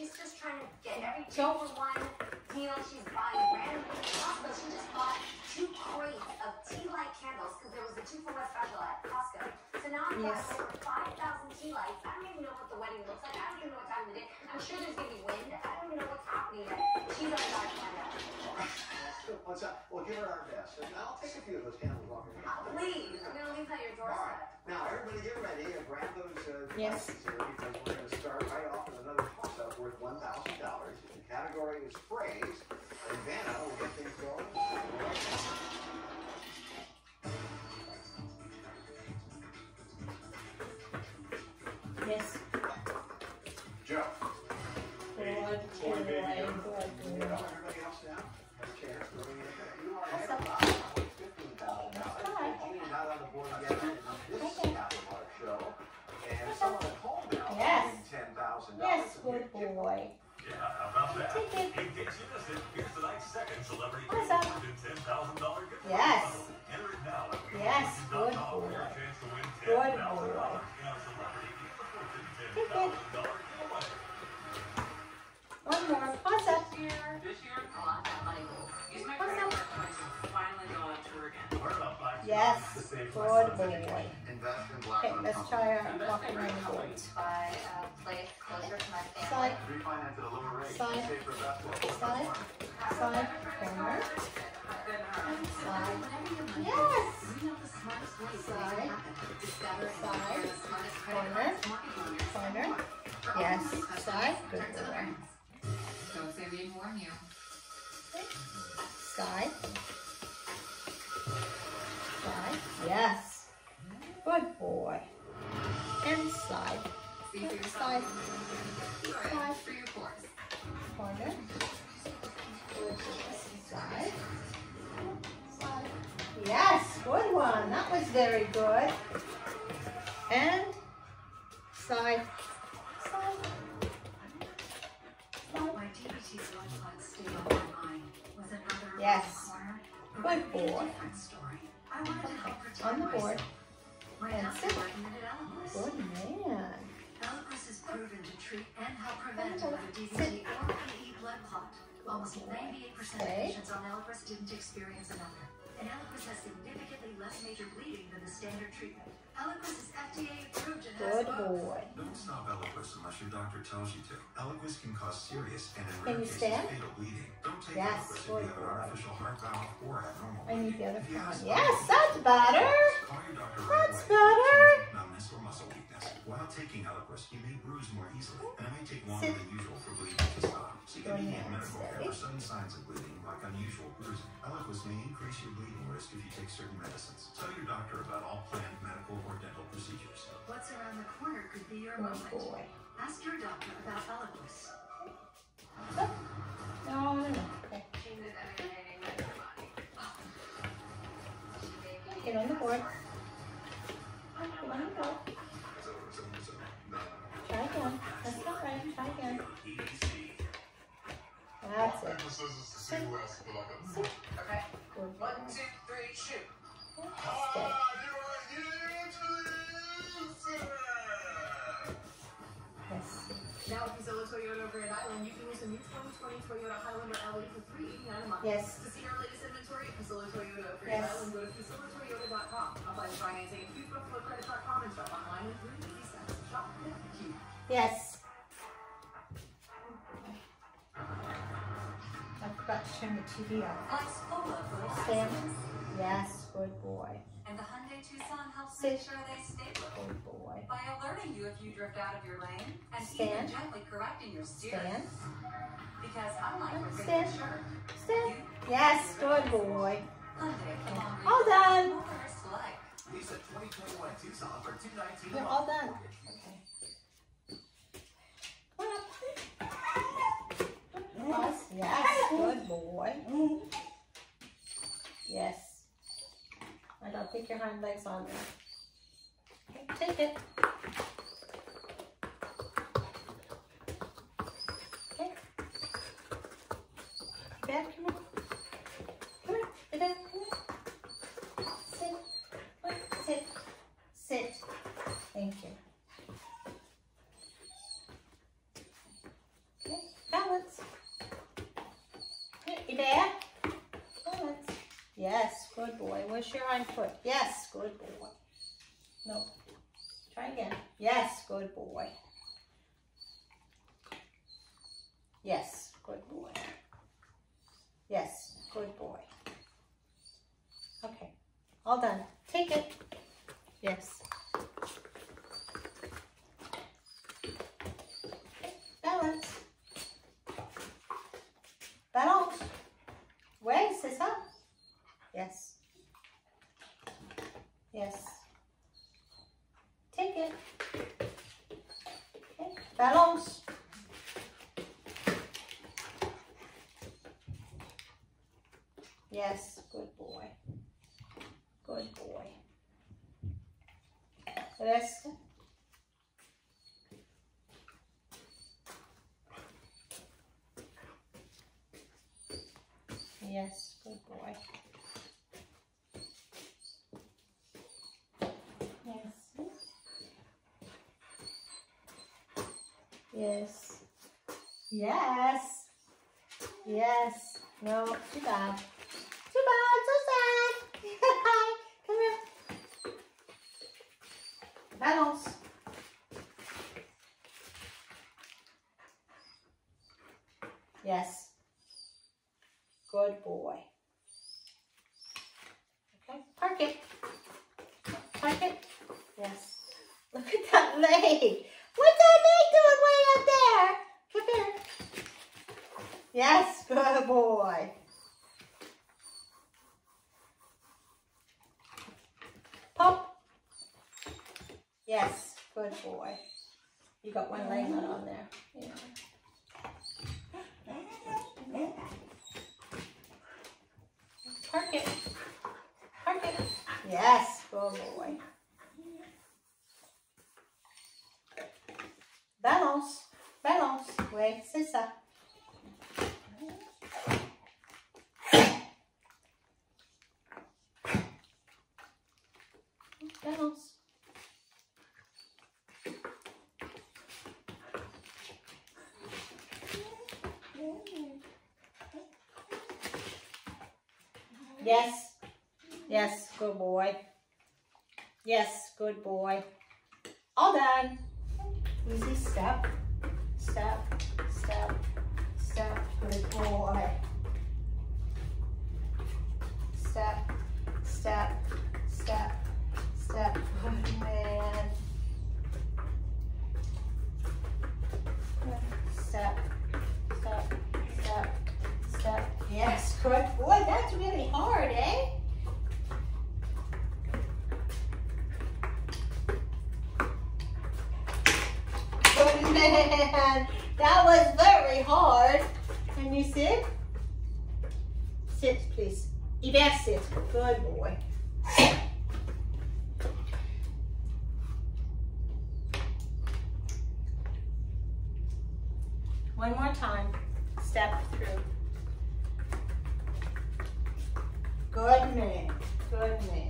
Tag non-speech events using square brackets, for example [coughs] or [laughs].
she's just trying to get every two So- for one deal. She's buying random Costco. She just bought two crates of tea light candles because there was a two for one special at Costco. So now I've got Yes. over 5,000 tea lights. I don't even know what the wedding looks like. I don't even know what time of the day. I'm sure there's gonna be wind. I don't even know what's happening yet. She's on to find out. What's up? Well, give her our best. And I'll take a few of those candles off your hand. please, I'm gonna leave that at your All right. doorstep. Now, everybody get ready and grab those uh, Yes. here because we're going to start right off with another toss-up worth $1,000. The category is sprays. And Vanna will get things going. Yes. Yes, to good boy. education. Invest in Black Okay, let's try our walking around the board. Buy a place closer to my family. Side, Refinance at a lower rate. Side. Save for basketball. side, side, corner, uh, side. Yes. You are Side. in for your course. Corner. Good boy. Side. Side. Yes. Good one. That was very good. And was another Yes. corner. Good providing a boy. different story. I wanted to help protect On the board. Man. Almost 98% of patients on Eliquis didn't experience another. And Eliquis has significantly less major bleeding than the standard treatment. Eliquis is FDA approved and Good boy. Don't stop Eliquis unless your doctor tells you to. Eliquis can cause serious and in rare cases stand? fatal bleeding. Don't take Yes, Eliquis if you have an artificial heart valve or abnormal I need the other one. Yes, that's better. Call your doctor That's away. better. Numbness or muscle weakness. While taking Eliquis, you may bruise more easily, and it may take longer than usual for bleeding to stop. Seek immediate medical care for sudden signs of bleeding, like unusual bruising. Eliquis may increase your bleeding risk if you take certain medicines. Tell your doctor about all planned medical or dental procedures. What's around the corner could be your Good moment. boy. Ask your doctor about That's it. Sit. Sit. Okay. Good One, boy. two, three, shoot. Stay. Yes. Now at Casella Toyota of Grand Island, you can use the new 2020 Toyota Highlander LE for 389 a month. Yes. To see our latest inventory at Casella Toyota of Grand Yes. Island, go to CasellaToyota.com. Apply for financing at FutureFlowCredit.com and shop online in three easy steps. Shop with Q. Yes. I forgot to turn the TV off. Flex Cola for Stand. accidents. Yes, good boy. And the Hyundai Tucson helps Sit. make sure they stay put Good boy. by alerting you if you drift out of your lane and Stand. even gently correcting your steering. Stand. Because unlike your Stand. favorite shirt, Stand. Yes, good boy. Hyundai come on All done. More select. Lisa 2021 Tucson for 219 You're all done. Okay. Come on up. Yes, boy. Mm-hmm. Yes. I don't your hind legs on there. Take it. Okay. Dad, come here. Come here. Dad, come here. Sit. Wait, Sit. Sit. Thank you. Okay. Where's your hind foot? Yes, good boy. No. Try again. Yes, good boy. Yes, good boy. Yes, good boy. Okay, all done. Take it. Yes. Balance. Balance. Wait, c'est ça? Yes. Yes. Balance. Yes, good boy. Good boy. Rest. Yes, good boy. Yes. Yes. Yes. Yes. No, too bad. Too bad, so sad. [laughs] Come here. Balance. Yes. Good boy. Okay, park it. Park it. Yes. Look at that leg. What's that leg up there? Come [laughs] here. Yes, good boy. Pop. Yes, good boy. You got one leg not on there. Yeah. Park it. Park it. Yes, good boy. Balance. Balance. Oui, c'est ça. Balance. Yes. Yes, good boy. Yes, good boy. All done. Easy step, step, step, step. Good boy. Step, step, step, step. Good man. Step, step, step, step. Good boy. That's really hard, eh? Man. [laughs] That was very hard. Can you sit? Sit, please. You Yvette, sit. Good boy. [coughs] One more time. Step through. Good man. Good man.